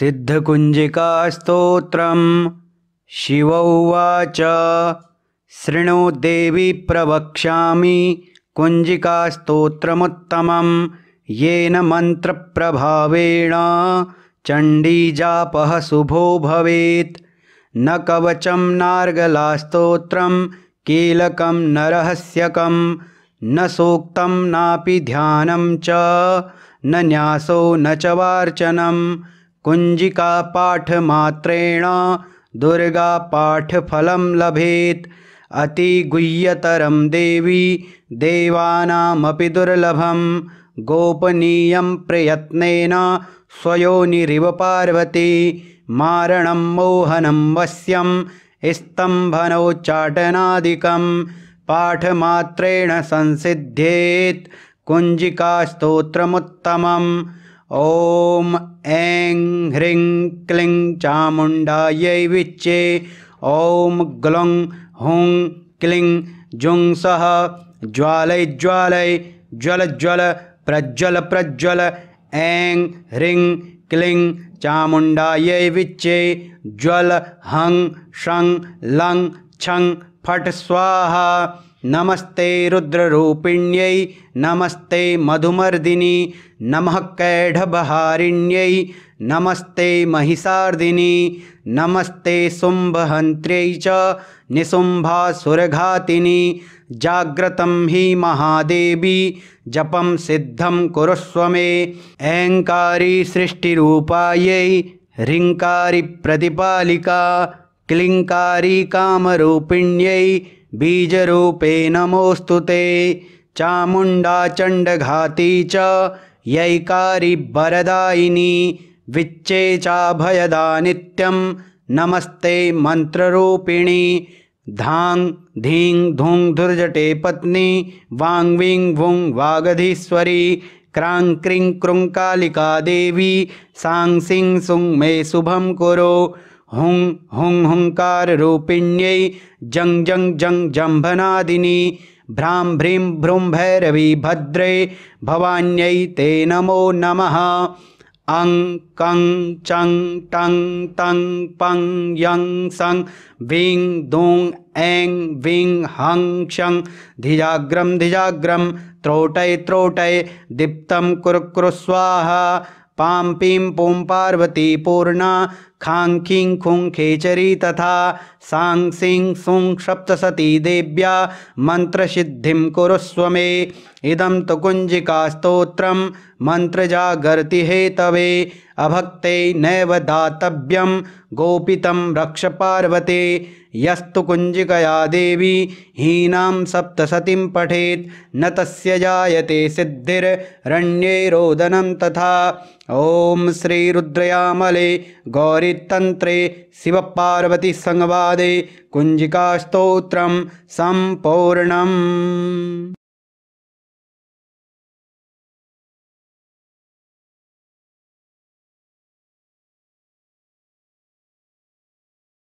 सिद्धकुञ्जिकास्तोत्रं शिव उवाच शृणु देवी प्रवक्ष्यामि कुञ्जिकास्तोत्रमुत्तमं येन मन्त्रप्रभावेण चण्डीजापः शुभो भवेत्। न कवचं नार्गलास्तोत्रं कीलकं न रहस्यकं न सूक्तं नापि ध्यानं च न न्यासो न च वार्चनं कुञ्जिकापाठमात्रेण दुर्गापाठफलं लभेत्। अतिगुह्यतरं देवी देवानामपि दुर्लभं गोपनीयं प्रयत्नेन स्वयोनिरिव पार्वती। मारणं मोहनं वश्यं स्तम्भनोच्चाटनादिकं पाठमात्रेण संसिध्येत्। कुञ्जिकास्तोत्रमुत्तमम् ॐ ऐं ह्रीं क्लीं चामुण्डायै विच्चे ॐ ग्लुं हुं क्लीं जुं सः ज्वालय ज्वल ज्वल प्रज्वल प्रज्वल ऐं ह्रीं क्लीं चामुण्डायै विच्चे ज्वल हं शं लं छं फट् स्वाहा नमस्ते रुद्ररूपिण्यै, नमस्ते मधुमर्दिनि, नमः कैढबहारिण्यै, नमस्ते महिषार्दिनि, नमस्ते शुम्भहन्त्र्यै च निशुम्भासुरघातिनि जाग्रतं हि महादेवी, जपं सिद्धं कुरुष्व मे, ऐङ्कारी सृष्टिरूपायै ह्रीङ्कारी प्रतिपालिका, क्लिङ्कारी कामरूपिण्यै बीजरूपे नमोऽस्तु ते। चामुण्डा चण्डघाती च यैकारी वरदायिनी विच्चे चाभयदा नित्यं। नमस्ते मन्त्ररूपिणी। धां धीं धुं धुर्जटे पत्नी। वां वीं वुं वागधीश्वरी। क्रां क्रीं क्रुं कालिका देवी। सां सिं, सुं, मे शुभं कुरु। हुं हुं हुङ्काररूपिण्यै जं जं जं, जम्भनादिनी भ्रां, भ्रीं, भ्रूं, भैरवी, भद्रे भवान्यै ते नमो नमः। अं कं चं टं तं पं यं सं वीं दूँ ऐं वीं हं क्षं धिजाग्रं धिजाग्रं त्रोटय त्रोटय दीप्तं कुरु स्वाहा। पां पीं पुं पार्वती पूर्णा, खां खी खुं खेचरी तथा सां सीं सुं सप्तसती देव्या मन्त्रसिद्धिं कुरस्व मे इदं तु कुञ्जिकास्तोत्रं मन्त्रजागर्ति हेतवे अभक्ते नैव दातव्यं गोपितं रक्ष पार्वते। यस्तु कुञ्जिकया देवी। हीनां सप्तसतीं पठेत्। न तस्य जायते सिद्धिररण्ये रोदनं तथा। ॐ श्रीरुद्रयामले। गौरीतन्त्रे शिवपार्वतीसंवादे कुञ्जिकास्तोत्रं सम्पूर्णम्